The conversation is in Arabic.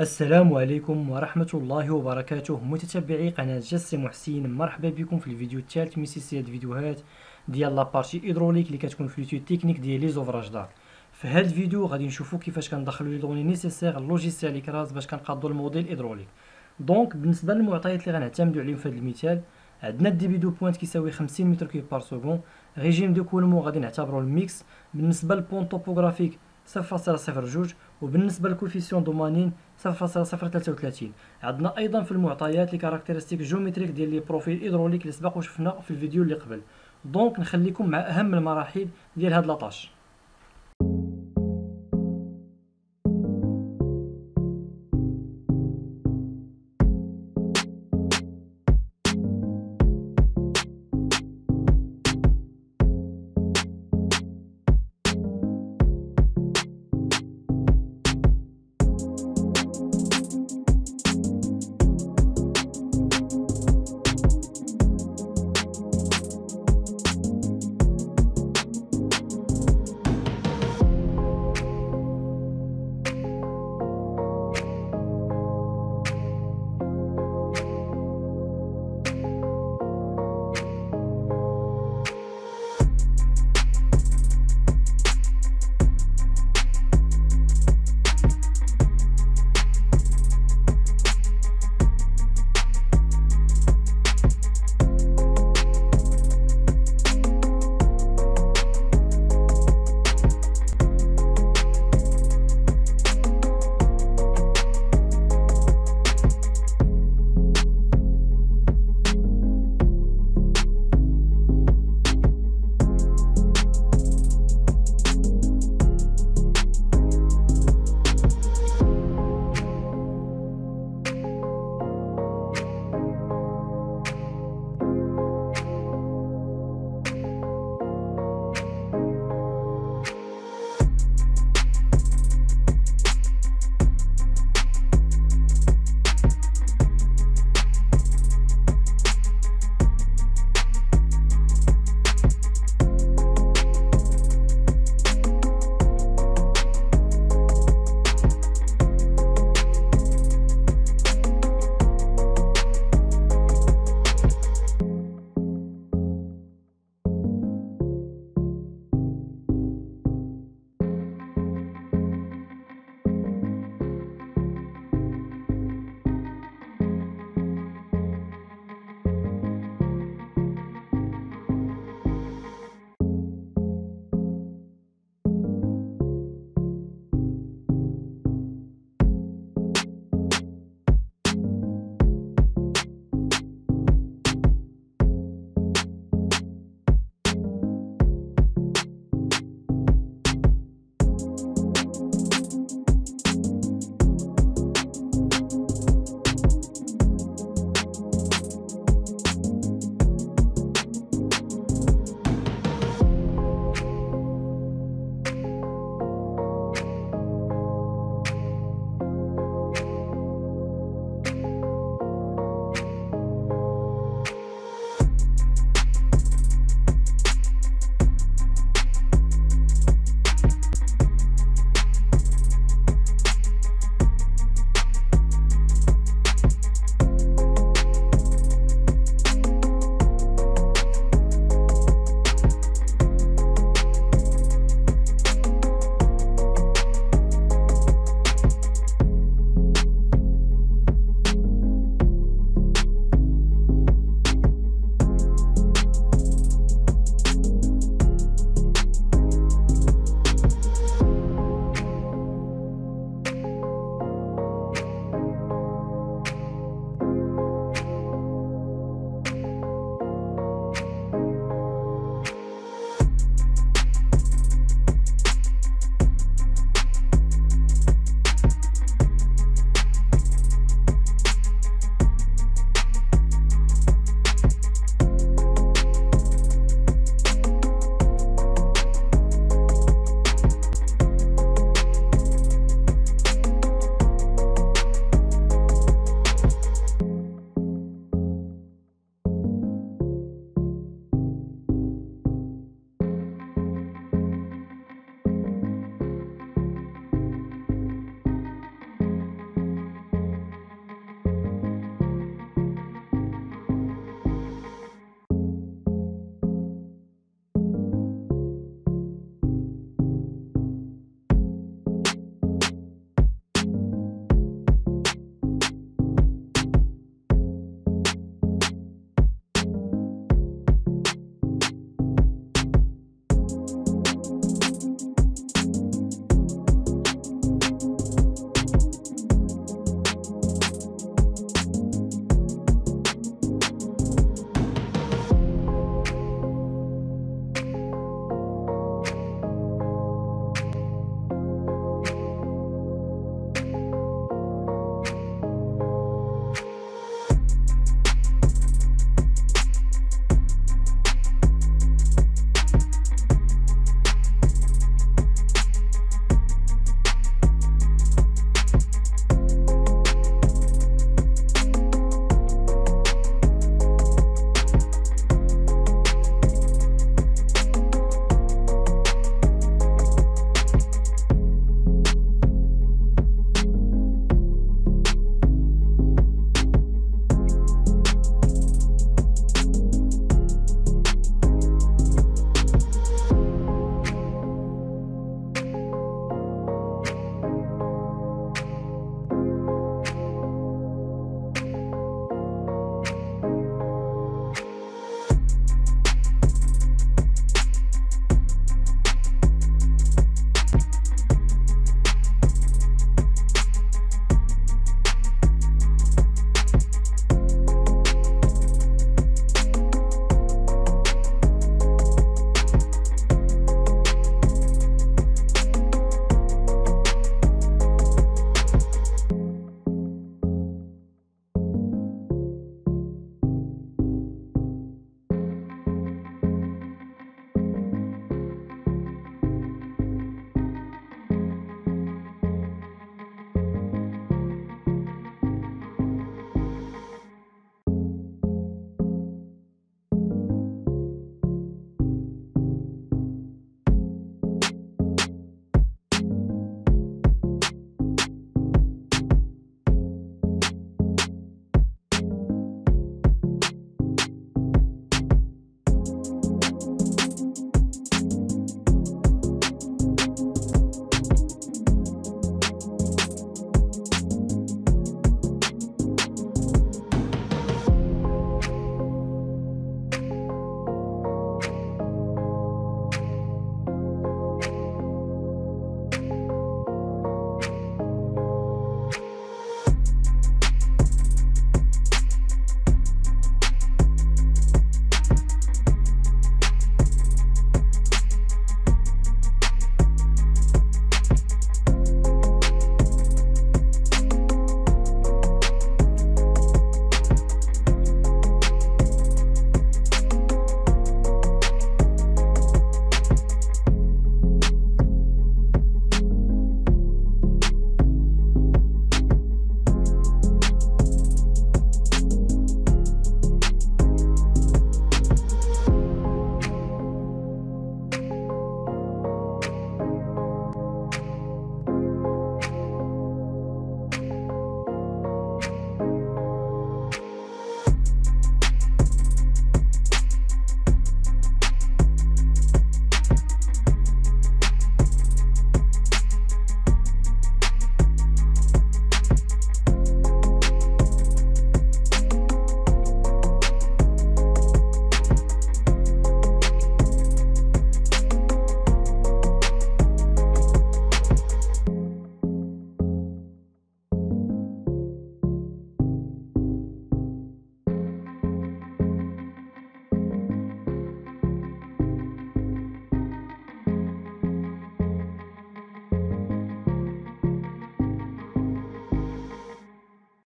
السلام عليكم ورحمة الله وبركاته. متتبعي قناة جس محسن. مرحبا بكم في الفيديو الثالث من سلسلة فيديوهات ديال la partie hydraulique اللي كتكون في l'étude technique ديال les ouvrages d'art في هذا الفيديو غادي نشوفوا كيفاش كندخلوا les données nécessaires لل logiciel HEC-RAS باش كنقادوا ال modèle hydraulique donc بالنسبة للمعطيات اللي غنعتمدوا عليهم في هذا المثال عندنا ال débit de pointe كيساوي 50 mètres cubes par seconde régime d'écoulement غادي نعتبروا الميكس بالنسبة لل pente topographique 0.02 وبالنسبة لل coefficient de Manning 0.033 عندنا أيضا في المعطيات les caractéristiques géométriques ديال les profils hydrauliques اللي سبق وشفنا في الفيديو اللي قبل. donc نخليكم مع أهم المراحل ديال هاد la tâche.